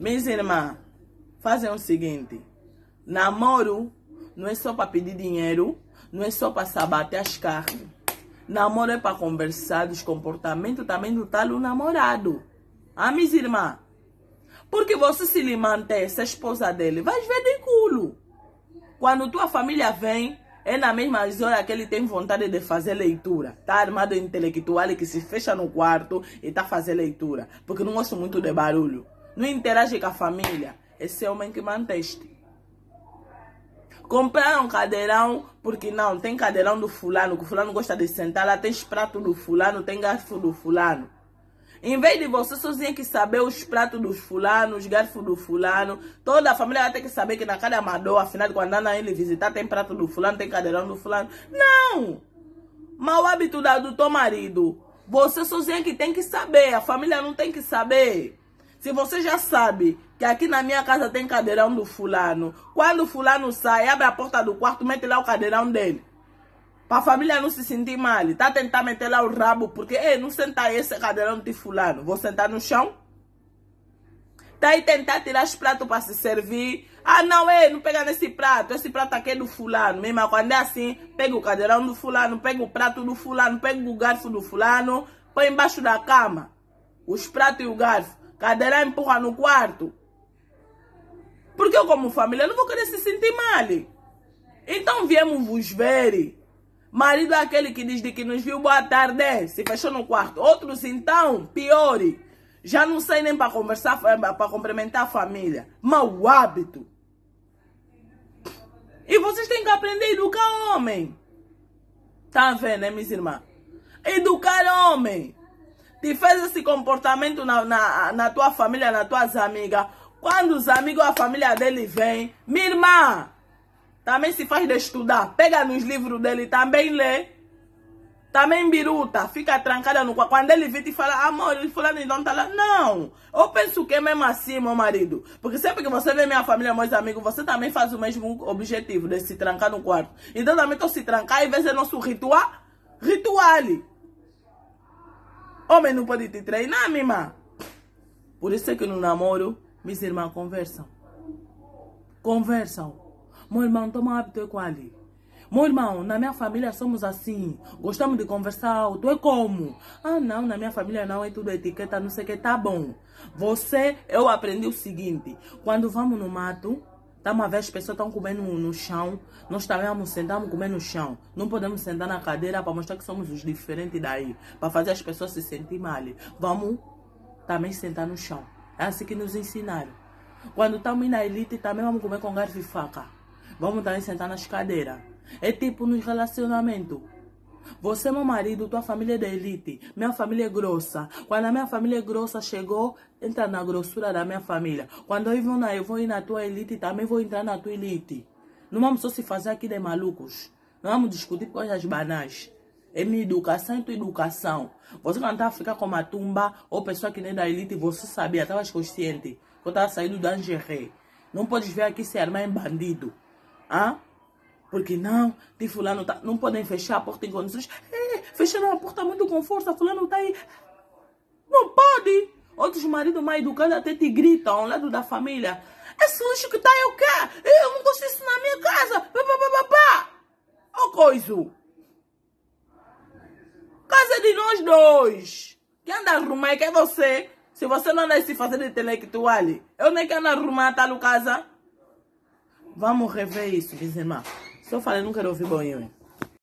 Minhas irmãs, fazem o seguinte: namoro não é só para pedir dinheiro, não é só para sabater as carnes. Namoro é para conversar dos comportamentos também do tal namorado. Ah, minhas irmãs? Porque você se lhe manter essa esposa dele, vai ver de culo. Quando tua família vem, é na mesma hora que ele tem vontade de fazer leitura. Tá armado intelectual que se fecha no quarto e tá fazendo leitura. Porque não gosto muito de barulho. Não interage com a família. Esse é homem que manteste. Compraram cadeirão, porque não, tem cadeirão do fulano, que o fulano gosta de sentar lá, tem prato do fulano, tem garfo do fulano. Em vez de você sozinha que saber os pratos dos fulanos, os garfos do fulano, toda a família vai ter que saber que na cada amador, afinal, quando anda ele visitar, tem prato do fulano, tem cadeirão do fulano. Não! Mau hábito do teu marido. Você sozinha que tem que saber, a família não tem que saber. Se você já sabe que aqui na minha casa tem cadeirão do fulano, quando o fulano sai, abre a porta do quarto, mete lá o cadeirão dele. Para a família não se sentir mal. Tá tentando meter lá o rabo, porque, ei, não senta esse cadeirão de fulano. Vou sentar no chão? Tá aí tentar tirar os pratos para se servir. Ah, não, ei, não pega nesse prato. Esse prato aqui é do fulano. Mesmo quando é assim, pega o cadeirão do fulano, pega o prato do fulano, pega o garfo do fulano, põe embaixo da cama. Os pratos e o garfo. Cadeirão empurra no quarto. Porque eu, como família, não vou querer se sentir mal. Então viemos vos ver Marido é aquele que diz de que nos viu boa tarde, se fechou no quarto. Outros então, pior, já não sei nem para conversar, eh, para cumprimentar a família. Mau hábito. E vocês têm que aprender a educar homem. Tá vendo, né, minhas irmãs? Educar homem. Te fez esse comportamento na, na, na tua família, nas tuas amigas. Quando os amigos, a família dele vem, minha irmã, também se faz de estudar. Pega nos livros dele, também lê. Também biruta, fica trancada no quarto. Quando ele vê te fala, amor, ele fulano não tá lá. Não. Eu penso que é mesmo assim, meu marido. Porque sempre que você vê minha família, meus amigos, você também faz o mesmo objetivo de se trancar no quarto. Então também tô se trancar e se é nosso ritual. Ritual. Homem não pode te treinar, minha irmã. Por isso é que no namoro, minhas irmãs conversam. Conversam. Meu irmão, toma hábito com ali. Meu irmão, na minha família somos assim. Gostamos de conversar alto. É como? Ah, não, na minha família não é tudo etiqueta, não sei o que. Tá bom. Você, eu aprendi o seguinte. Quando vamos no mato, Estamos a ver as pessoas estão comendo no chão. Nós também vamos sentar, comer no chão. Não podemos sentar na cadeira para mostrar que somos os diferentes daí. Para fazer as pessoas se sentir mal. Vamos também sentar no chão. É assim que nos ensinaram. Quando estamos na elite, também vamos comer com garfo e faca. Vamos também sentar nas cadeiras. É tipo nos relacionamentos. Você, meu marido, tua família é da elite. Minha família é grossa. Quando a minha família é grossa chegou, entra na grossura da minha família. Quando eu vou, na, eu vou ir na tua elite, também vou entrar na tua elite. Não vamos só se fazer aqui de malucos. Não vamos discutir coisas banais. É minha educação e tua educação. Você quando estava a ficar com uma tumba, ou pessoa que nem da elite, você sabia, estava consciente. Que eu estava saindo da lingerie. Não podes ver aqui se armar em bandido. Ah? Porque não, tem fulano, tá, não podem fechar a porta em condições. É, fecharam a porta muito com força, fulano tá aí. Não pode. Outros maridos mais educados até te gritam ao lado da família. Esse lixo que tá aí o quê? Eu não gosto disso na minha casa. Pá, pá, pá, pá, pá. Ó coisa. Casa de nós dois. Quem anda a arrumar que é você. Se você não anda se fazendo intelectual, eu nem quero arrumar tal casa. Vamos rever isso, minhas irmãs. Se eu falei, não quero ouvir banho.